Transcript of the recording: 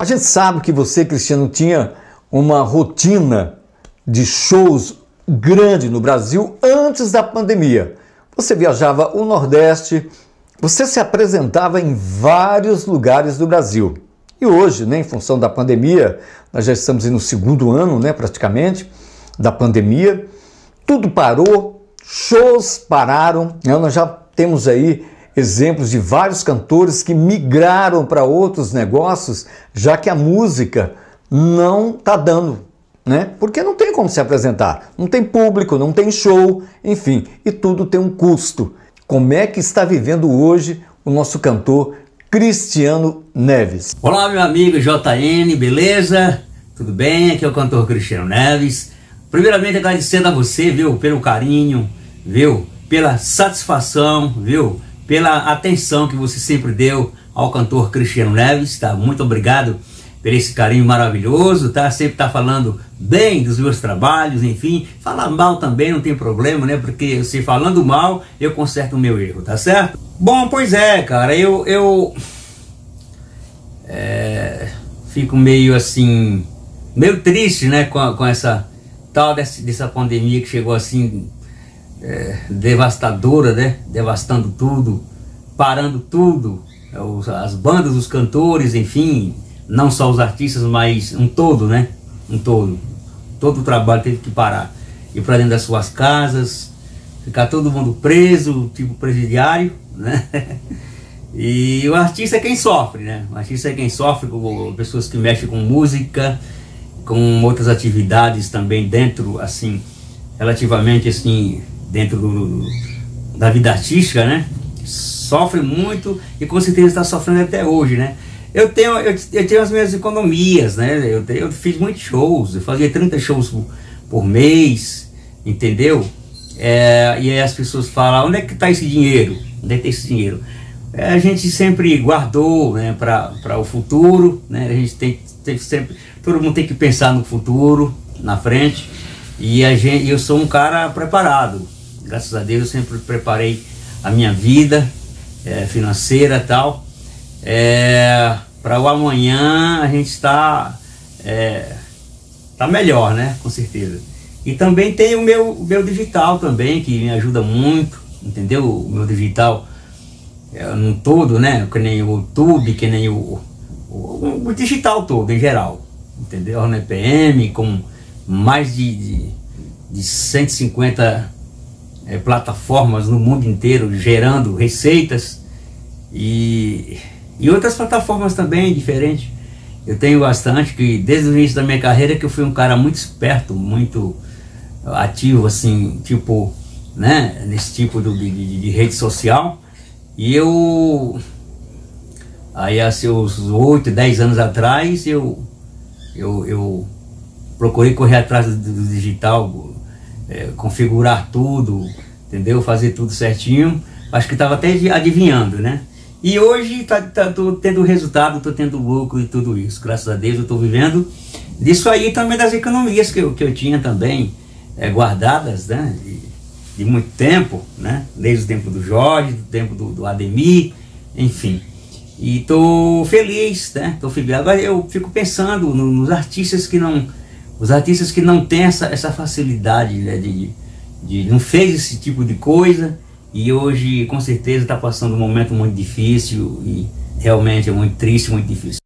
A gente sabe que você, Cristiano, tinha uma rotina de shows grande no Brasil antes da pandemia. Você viajava o Nordeste, você se apresentava em vários lugares do Brasil. E hoje, né, em função da pandemia, nós já estamos no segundo ano, né, praticamente, da pandemia, tudo parou, shows pararam, né, nós já temos aí exemplos de vários cantores que migraram para outros negócios, já que a música não está dando, né? Porque não tem como se apresentar, não tem público, não tem show, enfim, e tudo tem um custo. Como é que está vivendo hoje o nosso cantor Cristiano Neves? Olá, meu amigo JN, beleza? Tudo bem? Aqui é o cantor Cristiano Neves. Primeiramente agradecendo a você, viu, pelo carinho, viu, pela satisfação, viu, pela atenção que você sempre deu ao cantor Cristiano Neves, tá? Muito obrigado por esse carinho maravilhoso, tá? Sempre tá falando bem dos meus trabalhos, enfim. Falar mal também não tem problema, né? Porque se falando mal, eu conserto o meu erro, tá certo? Bom, pois é, cara, eu, eu é, fico meio assim, meio triste, né? Com, com essa tal dessa, dessa pandemia que chegou assim é, devastadora, né? Devastando tudo, parando tudo, as bandas, os cantores, enfim, não só os artistas, mas um todo, né? Um todo. Todo o trabalho teve que parar. Ir para dentro das suas casas, ficar todo mundo preso, tipo presidiário, né? E o artista é quem sofre, né? O artista é quem sofre com pessoas que mexem com música, com outras atividades também dentro, assim, relativamente assim, dentro do, da vida artística, né? Sofre muito e com certeza está sofrendo até hoje, né? Eu tenho, eu, eu tenho as minhas economias, né? Eu, eu fiz muitos shows, eu fazia 30 shows por, por mês, entendeu? É, e aí as pessoas falam, onde é que está esse dinheiro? Onde é que está esse dinheiro? É, a gente sempre guardou né, para o futuro, né? A gente tem, tem sempre, todo mundo tem que pensar no futuro, na frente. E a gente, eu sou um cara preparado, graças a Deus eu sempre preparei a minha vida é, financeira e tal. É, para o amanhã a gente está é, tá melhor, né? Com certeza. E também tem o meu, meu digital também, que me ajuda muito, entendeu? O meu digital é, no todo, né? Que nem o YouTube, que nem o, o, o digital todo, em geral. Entendeu? No EPM, com mais de, de, de 150 é, plataformas no mundo inteiro gerando receitas e, e outras plataformas também diferentes. Eu tenho bastante, que desde o início da minha carreira que eu fui um cara muito esperto, muito ativo, assim, tipo, né, nesse tipo de, de, de rede social. E eu, aí há seus 8, 10 anos atrás, eu, eu, eu procurei correr atrás do, do digital, é, configurar tudo, entendeu? Fazer tudo certinho. Acho que estava até adivinhando, né? E hoje tá, tá, tô tendo resultado, tô tendo lucro e tudo isso. Graças a Deus eu tô vivendo disso aí também das economias que eu, que eu tinha também é, guardadas, né? De, de, muito tempo, né? Desde o tempo do Jorge, do tempo do, do Ademir, enfim. E tô feliz, né? Tô feliz. Agora eu fico pensando nos artistas que não os artistas que não têm essa, essa facilidade né, de, de, não fez esse tipo de coisa e hoje com certeza está passando um momento muito difícil e realmente é muito triste, muito difícil.